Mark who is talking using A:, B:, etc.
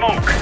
A: smoke.